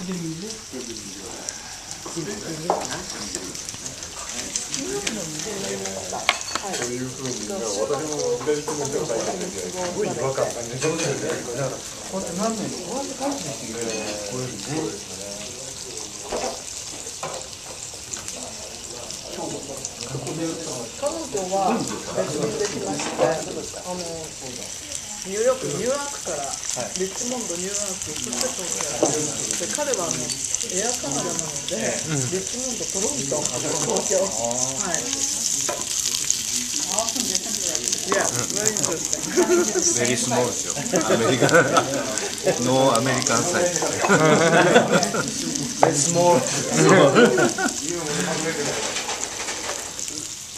いうふうに、私も左利きの人が書いてて、すごい違和感がね、そうですね。こうやって何年も、こうやって書いてくれる。こういうふうに、そうですね。彼女は別にできまして、あのニューヨーク、ニューヨークから、リッチモンド、ニューヨーク、そして東京で彼はあのエアカナダなので、リッチモンド、トロント、東京。はい。Yeah, very interesting. Very small ですよ。アメリカ。No American size. Very small.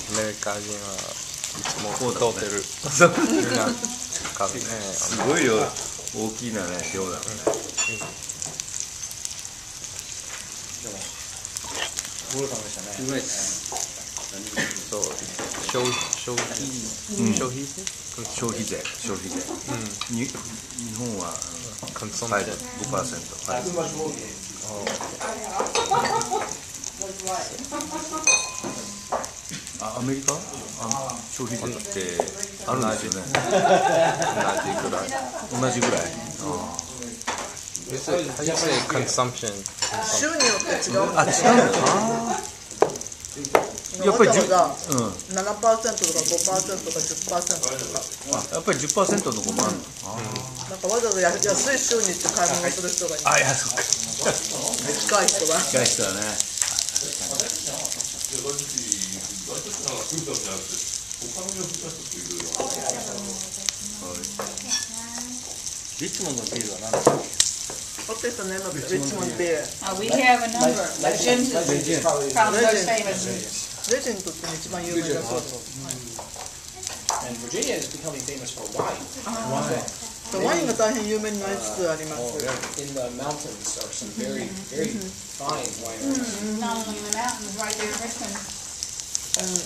アメリカ人はいつもこうだ太ってる。そうみん。ね。すごい。量、大きなね、量だもんね。ご苦労様でしたね。うまい。っす。そう消消費消費税消費税、消費税。に日本はコンソ5%。メ税5%。はい。あ、アメリカ？あ消費税ってあるんですよね。同じぐらい。同じぐらい？Is it, how do you say consumption? 州によって違うんあ、です違うんだ。あーやっぱりじゅわざわざうん。7%とか5%とか10%とか、あ、やっぱり10%のとこもあるの。なんかわざわざや安い州に行って買い物する人がいる。あ、いや、そっか。近い人は。近い人はね。リッチモンドのビールは何ですか What is the name of the Richmond beer? Uh, we have a number. Legend is probably the most famous. レジェンドって一番有名だそうです。And Virginia is becoming famous for wine. ワインが大変有名になりつつありま Oh, す。in the mountains are some very, very fine wineries. Not only in the mountains, right there in Richmond.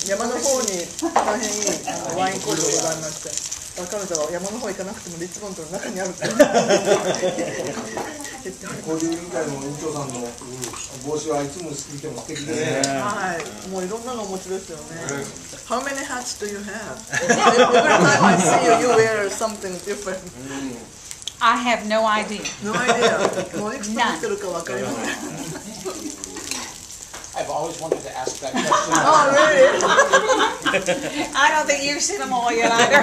山の方に大変いいあのワイン工場がございまして、彼女は山の方行かなくてもリッチモンドの中にあるって交流委員会の委員長さんの帽子はいつも見ても素敵ですね。はい、もういろんなのお持ちですよね。How many hats do you have? Every time I see you, you wear something different. I have no idea. No idea. もういくつ持ってるかわかりません。I've always wanted to ask that question. Oh, really? I don't think you've seen them all yet either.